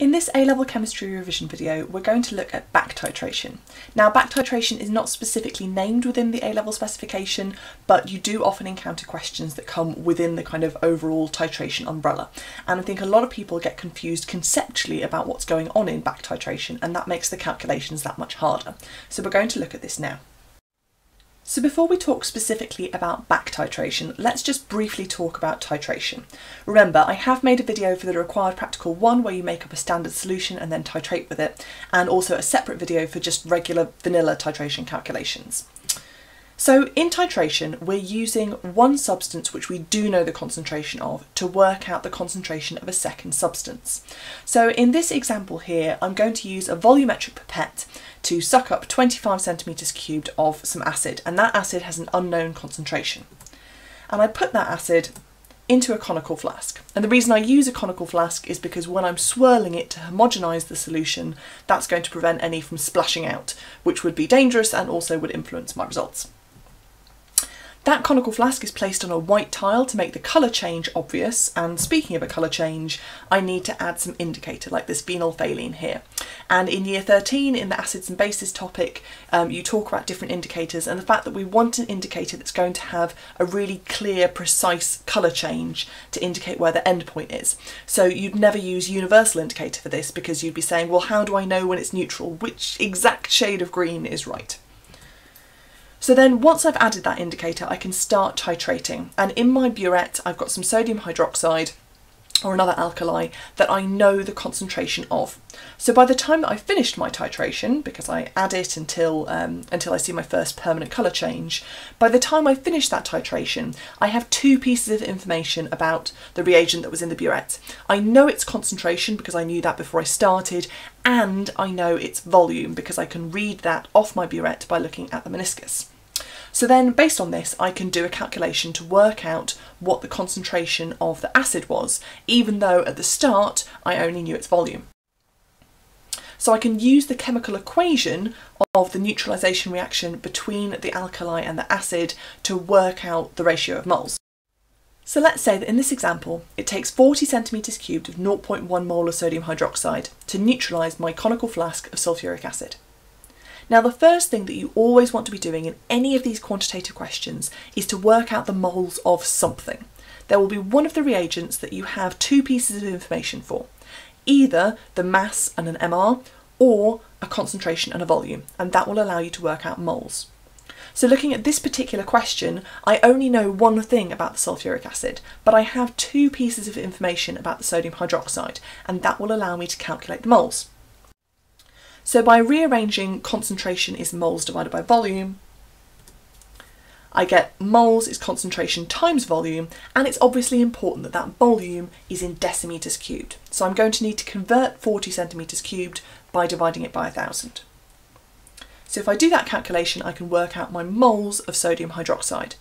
In this A-level chemistry revision video, we're going to look at back titration. Now, back titration is not specifically named within the A-level specification, but you do often encounter questions that come within the kind of overall titration umbrella. And I think a lot of people get confused conceptually about what's going on in back titration, and that makes the calculations that much harder. So we're going to look at this now. So before we talk specifically about back titration, let's just briefly talk about titration. Remember, I have made a video for the required practical one where you make up a standard solution and then titrate with it, and also a separate video for just regular vanilla titration calculations. So in titration, we're using one substance which we do know the concentration of to work out the concentration of a second substance. So in this example here, I'm going to use a volumetric pipette to suck up 25 centimetres cubed of some acid, and that acid has an unknown concentration. And I put that acid into a conical flask. And the reason I use a conical flask is because when I'm swirling it to homogenise the solution, that's going to prevent any from splashing out, which would be dangerous and also would influence my results. That conical flask is placed on a white tile to make the colour change obvious, and speaking of a colour change, I need to add some indicator like this phenolphthalein here. And in year 13, in the acids and bases topic, um, you talk about different indicators and the fact that we want an indicator that's going to have a really clear, precise colour change to indicate where the endpoint is. So you'd never use universal indicator for this because you'd be saying, well, how do I know when it's neutral? Which exact shade of green is right? So then once I've added that indicator, I can start titrating. And in my burette, I've got some sodium hydroxide or another alkali that I know the concentration of. So by the time that I've finished my titration, because I add it until, um, until I see my first permanent colour change, by the time I finish that titration, I have two pieces of information about the reagent that was in the burette. I know its concentration because I knew that before I started, and I know its volume because I can read that off my burette by looking at the meniscus. So then based on this, I can do a calculation to work out what the concentration of the acid was, even though at the start I only knew its volume. So I can use the chemical equation of the neutralisation reaction between the alkali and the acid to work out the ratio of moles. So let's say that in this example, it takes 40 centimetres cubed of 0.1 mole of sodium hydroxide to neutralise my conical flask of sulphuric acid. Now the first thing that you always want to be doing in any of these quantitative questions is to work out the moles of something. There will be one of the reagents that you have two pieces of information for, either the mass and an MR or a concentration and a volume, and that will allow you to work out moles. So looking at this particular question, I only know one thing about the sulfuric acid, but I have two pieces of information about the sodium hydroxide, and that will allow me to calculate the moles. So by rearranging concentration is moles divided by volume, I get moles is concentration times volume, and it's obviously important that that volume is in decimeters cubed. So I'm going to need to convert 40 centimeters cubed by dividing it by 1000. So if I do that calculation, I can work out my moles of sodium hydroxide.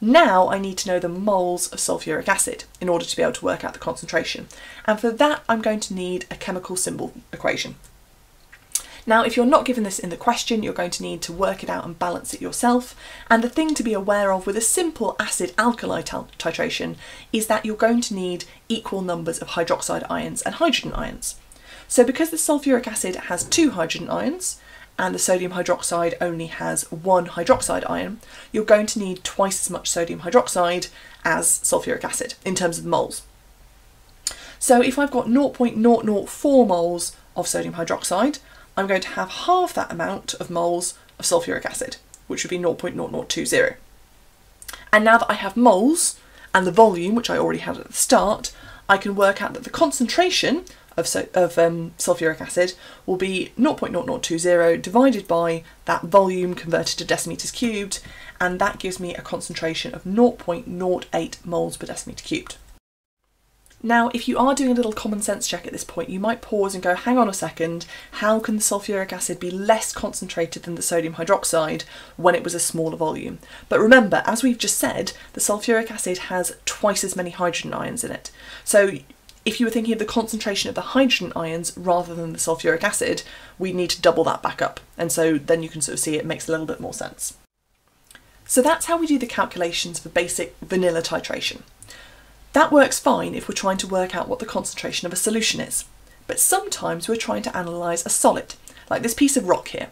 Now I need to know the moles of sulfuric acid in order to be able to work out the concentration. And for that, I'm going to need a chemical symbol equation. Now, if you're not given this in the question, you're going to need to work it out and balance it yourself. And the thing to be aware of with a simple acid-alkali titration is that you're going to need equal numbers of hydroxide ions and hydrogen ions. So because the sulfuric acid has two hydrogen ions, and the sodium hydroxide only has one hydroxide ion, you're going to need twice as much sodium hydroxide as sulfuric acid in terms of moles. So if I've got 0.004 moles of sodium hydroxide, I'm going to have half that amount of moles of sulfuric acid, which would be 0.0020. And now that I have moles and the volume, which I already had at the start, I can work out that the concentration of, of um, sulfuric acid will be 0.0020 divided by that volume converted to decimeters cubed, and that gives me a concentration of 0.08 moles per decimeter cubed. Now, if you are doing a little common sense check at this point, you might pause and go, hang on a second, how can the sulfuric acid be less concentrated than the sodium hydroxide when it was a smaller volume? But remember, as we've just said, the sulfuric acid has twice as many hydrogen ions in it. So if you were thinking of the concentration of the hydrogen ions rather than the sulfuric acid, we need to double that back up. And so then you can sort of see it makes a little bit more sense. So that's how we do the calculations for basic vanilla titration. That works fine if we're trying to work out what the concentration of a solution is. but sometimes we're trying to analyse a solid, like this piece of rock here.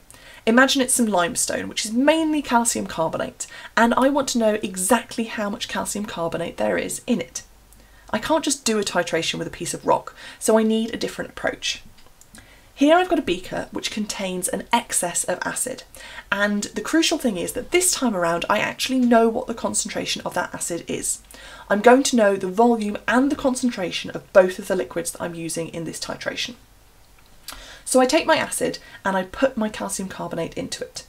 Imagine it's some limestone, which is mainly calcium carbonate, and I want to know exactly how much calcium carbonate there is in it. I can't just do a titration with a piece of rock, so I need a different approach. Here I've got a beaker which contains an excess of acid, and the crucial thing is that this time around I actually know what the concentration of that acid is. I'm going to know the volume and the concentration of both of the liquids that I'm using in this titration. So I take my acid and I put my calcium carbonate into it.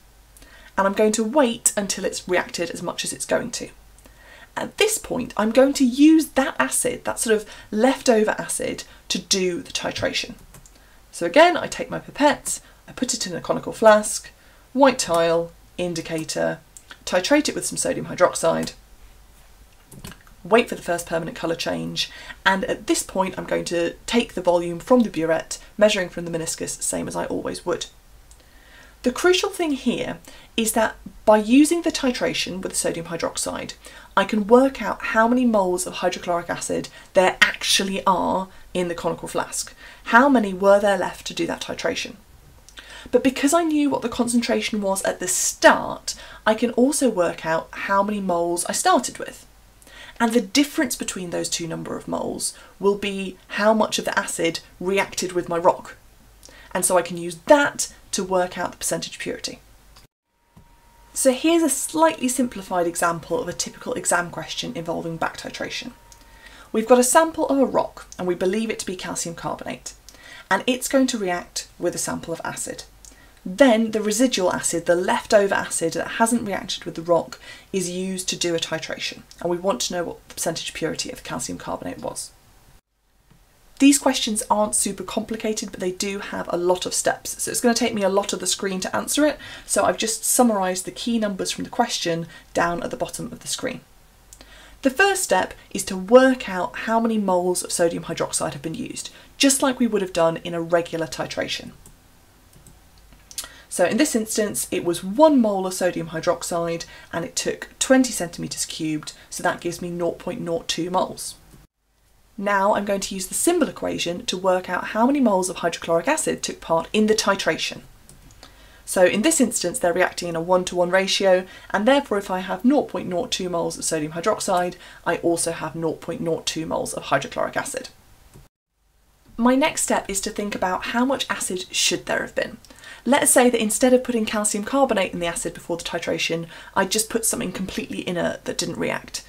And I'm going to wait until it's reacted as much as it's going to. At this point, I'm going to use that acid, that sort of leftover acid, to do the titration. So again, I take my pipette, I put it in a conical flask, white tile, indicator, titrate it with some sodium hydroxide, wait for the first permanent colour change, and at this point I'm going to take the volume from the burette, measuring from the meniscus, same as I always would. The crucial thing here is that by using the titration with sodium hydroxide, I can work out how many moles of hydrochloric acid there actually are in the conical flask. How many were there left to do that titration? But because I knew what the concentration was at the start, I can also work out how many moles I started with. And the difference between those two number of moles will be how much of the acid reacted with my rock. And so I can use that to work out the percentage purity. So here's a slightly simplified example of a typical exam question involving back titration. We've got a sample of a rock and we believe it to be calcium carbonate and it's going to react with a sample of acid. Then the residual acid, the leftover acid that hasn't reacted with the rock, is used to do a titration, and we want to know what the percentage purity of calcium carbonate was. These questions aren't super complicated, but they do have a lot of steps, so it's going to take me a lot of the screen to answer it, so I've just summarised the key numbers from the question down at the bottom of the screen. The first step is to work out how many moles of sodium hydroxide have been used, just like we would have done in a regular titration. So in this instance, it was one mole of sodium hydroxide and it took 20 centimetres cubed, so that gives me 0.02 moles. Now I'm going to use the symbol equation to work out how many moles of hydrochloric acid took part in the titration. So in this instance, they're reacting in a one-to-one -one ratio, and therefore if I have 0.02 moles of sodium hydroxide, I also have 0.02 moles of hydrochloric acid. My next step is to think about how much acid should there have been. Let's say that instead of putting calcium carbonate in the acid before the titration, I just put something completely inert that didn't react.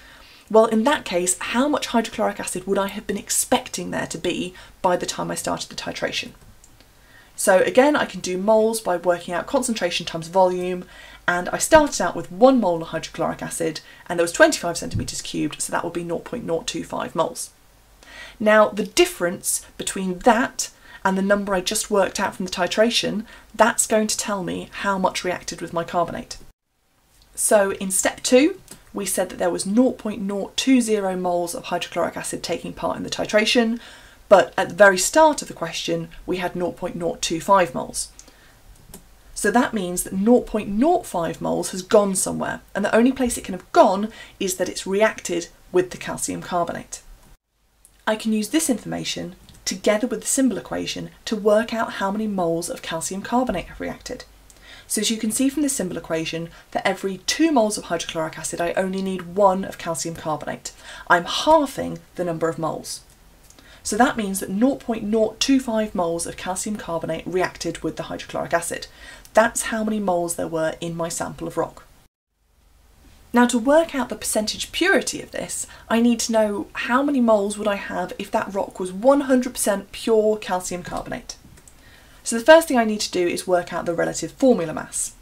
Well, in that case, how much hydrochloric acid would I have been expecting there to be by the time I started the titration? So again, I can do moles by working out concentration times volume, and I started out with one mole of hydrochloric acid, and there was 25 centimetres cubed, so that would be 0.025 moles. Now, the difference between that and the number I just worked out from the titration, that's going to tell me how much reacted with my carbonate. So in step two, we said that there was 0.020 moles of hydrochloric acid taking part in the titration, but at the very start of the question, we had 0.025 moles. So that means that 0.05 moles has gone somewhere, and the only place it can have gone is that it's reacted with the calcium carbonate. I can use this information together with the symbol equation to work out how many moles of calcium carbonate have reacted. So as you can see from this simple equation, for every 2 moles of hydrochloric acid I only need 1 of calcium carbonate. I'm halving the number of moles. So that means that 0.025 moles of calcium carbonate reacted with the hydrochloric acid. That's how many moles there were in my sample of rock. Now to work out the percentage purity of this, I need to know how many moles would I have if that rock was 100% pure calcium carbonate. So the first thing I need to do is work out the relative formula mass.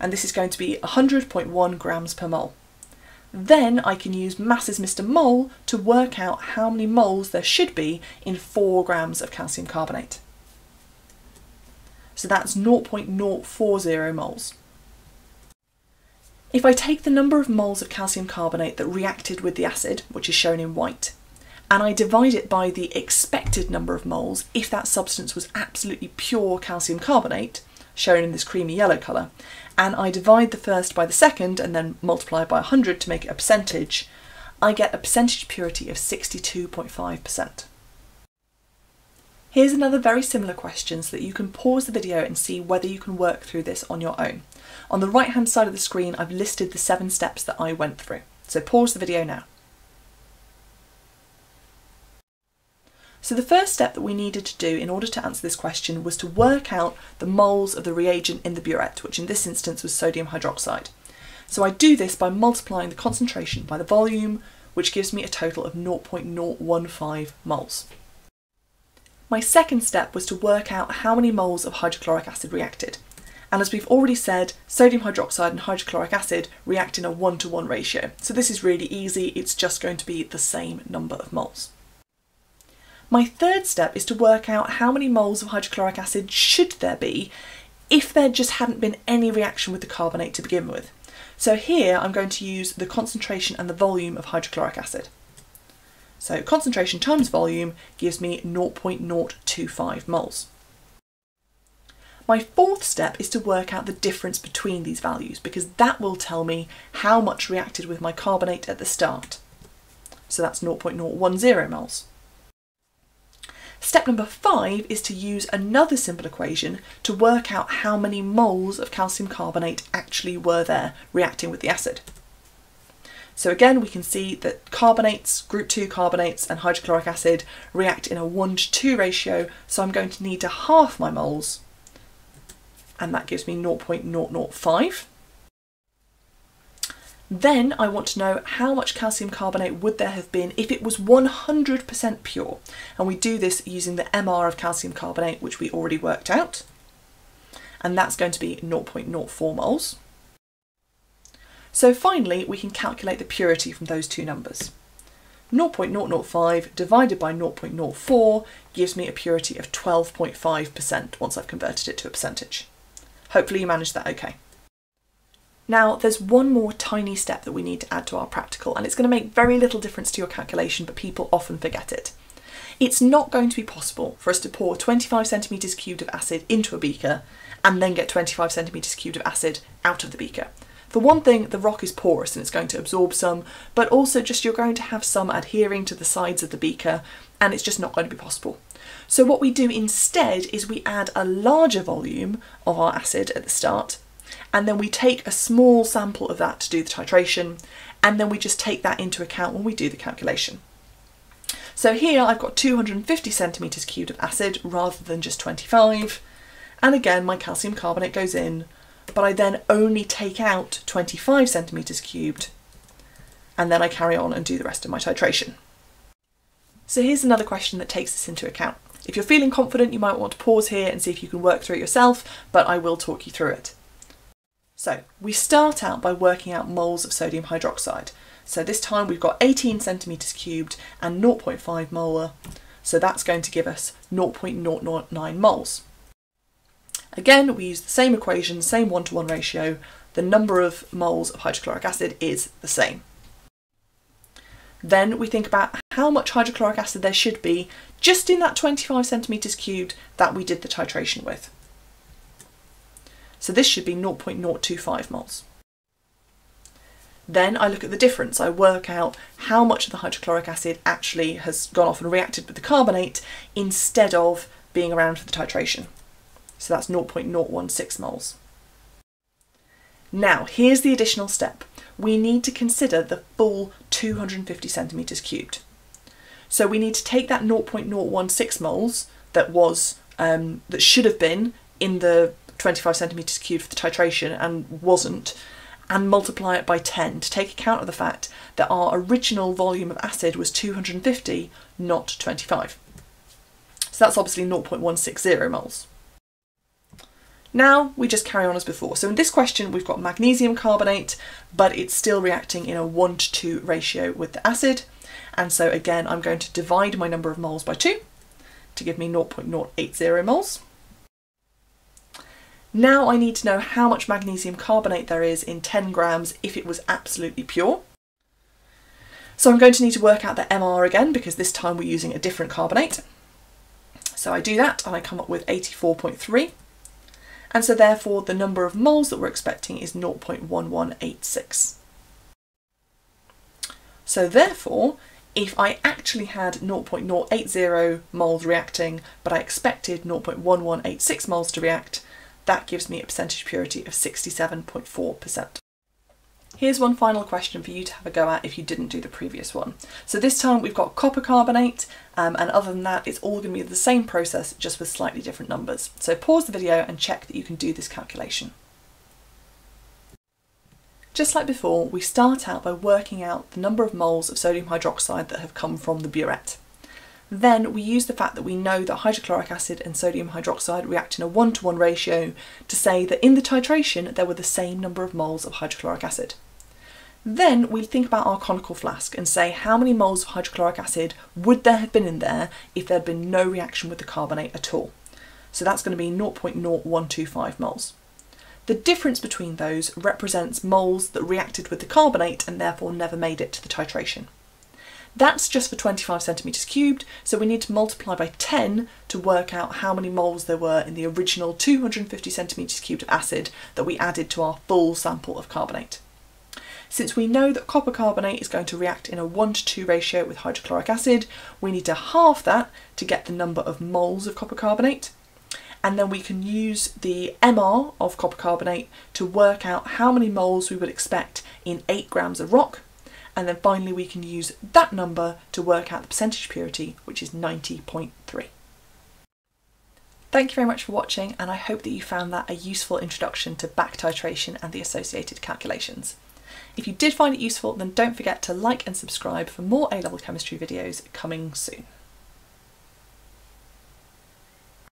And this is going to be 100.1 grams per mole. Then I can use mass as Mr Mole to work out how many moles there should be in 4 grams of calcium carbonate. So that's 0.040 moles. If I take the number of moles of calcium carbonate that reacted with the acid, which is shown in white, and I divide it by the expected number of moles if that substance was absolutely pure calcium carbonate, shown in this creamy yellow colour, and I divide the first by the second and then multiply by 100 to make it a percentage, I get a percentage purity of 62.5%. Here's another very similar question so that you can pause the video and see whether you can work through this on your own. On the right hand side of the screen I've listed the seven steps that I went through. So pause the video now. So the first step that we needed to do in order to answer this question was to work out the moles of the reagent in the burette, which in this instance was sodium hydroxide. So I do this by multiplying the concentration by the volume, which gives me a total of 0.015 moles. My second step was to work out how many moles of hydrochloric acid reacted. And as we've already said, sodium hydroxide and hydrochloric acid react in a one-to-one -one ratio. So this is really easy, it's just going to be the same number of moles. My third step is to work out how many moles of hydrochloric acid should there be if there just hadn't been any reaction with the carbonate to begin with. So here I'm going to use the concentration and the volume of hydrochloric acid. So concentration times volume gives me 0.025 moles. My fourth step is to work out the difference between these values because that will tell me how much reacted with my carbonate at the start. So that's 0.010 moles. Step number five is to use another simple equation to work out how many moles of calcium carbonate actually were there reacting with the acid. So again, we can see that carbonates, group 2 carbonates and hydrochloric acid react in a 1 to 2 ratio, so I'm going to need to half my moles, and that gives me 0.005. Then I want to know how much calcium carbonate would there have been if it was 100% pure. And we do this using the MR of calcium carbonate, which we already worked out. And that's going to be 0.04 moles. So finally, we can calculate the purity from those two numbers. 0.005 divided by 0.04 gives me a purity of 12.5% once I've converted it to a percentage. Hopefully you managed that okay. Now there's one more tiny step that we need to add to our practical and it's going to make very little difference to your calculation but people often forget it. It's not going to be possible for us to pour 25 centimetres cubed of acid into a beaker and then get 25 centimetres cubed of acid out of the beaker. For one thing, the rock is porous and it's going to absorb some, but also just you're going to have some adhering to the sides of the beaker and it's just not going to be possible. So what we do instead is we add a larger volume of our acid at the start and then we take a small sample of that to do the titration and then we just take that into account when we do the calculation. So here I've got 250 centimetres cubed of acid rather than just 25 and again my calcium carbonate goes in but I then only take out 25 centimetres cubed and then I carry on and do the rest of my titration. So here's another question that takes this into account. If you're feeling confident you might want to pause here and see if you can work through it yourself but I will talk you through it. So we start out by working out moles of sodium hydroxide. So this time we've got 18 centimetres cubed and 0.5 molar, so that's going to give us 0.009 moles. Again, we use the same equation, same one-to-one -one ratio, the number of moles of hydrochloric acid is the same. Then we think about how much hydrochloric acid there should be just in that 25 centimetres cubed that we did the titration with. So this should be 0.025 moles. Then I look at the difference. I work out how much of the hydrochloric acid actually has gone off and reacted with the carbonate instead of being around for the titration. So that's 0.016 moles. Now, here's the additional step. We need to consider the full 250 centimetres cubed. So we need to take that 0.016 moles that was um, that should have been in the 25 centimetres cubed for the titration and wasn't, and multiply it by 10 to take account of the fact that our original volume of acid was 250, not 25. So that's obviously 0.160 moles. Now we just carry on as before. So in this question we've got magnesium carbonate, but it's still reacting in a 1 to 2 ratio with the acid. And so again I'm going to divide my number of moles by 2 to give me 0.080 moles. Now I need to know how much magnesium carbonate there is in 10 grams if it was absolutely pure. So I'm going to need to work out the MR again because this time we're using a different carbonate. So I do that and I come up with 84.3. And so therefore the number of moles that we're expecting is 0.1186. So therefore, If I actually had 0.080 moles reacting, but I expected 0.1186 moles to react, that gives me a percentage purity of 67.4%. Here's one final question for you to have a go at if you didn't do the previous one. So this time we've got copper carbonate, um, and other than that, it's all going to be the same process, just with slightly different numbers. So pause the video and check that you can do this calculation. Just like before, we start out by working out the number of moles of sodium hydroxide that have come from the burette. Then we use the fact that we know that hydrochloric acid and sodium hydroxide react in a one-to-one -one ratio to say that in the titration there were the same number of moles of hydrochloric acid. Then we think about our conical flask and say how many moles of hydrochloric acid would there have been in there if there had been no reaction with the carbonate at all. So that's going to be 0.0125 moles. The difference between those represents moles that reacted with the carbonate and therefore never made it to the titration. That's just for 25 centimetres cubed, so we need to multiply by 10 to work out how many moles there were in the original 250 centimetres cubed of acid that we added to our full sample of carbonate. Since we know that copper carbonate is going to react in a 1 to 2 ratio with hydrochloric acid, we need to halve that to get the number of moles of copper carbonate, and then we can use the MR of copper carbonate to work out how many moles we would expect in 8 grams of rock and then finally we can use that number to work out the percentage purity which is 90.3. Thank you very much for watching and I hope that you found that a useful introduction to back titration and the associated calculations. If you did find it useful then don't forget to like and subscribe for more A-level chemistry videos coming soon.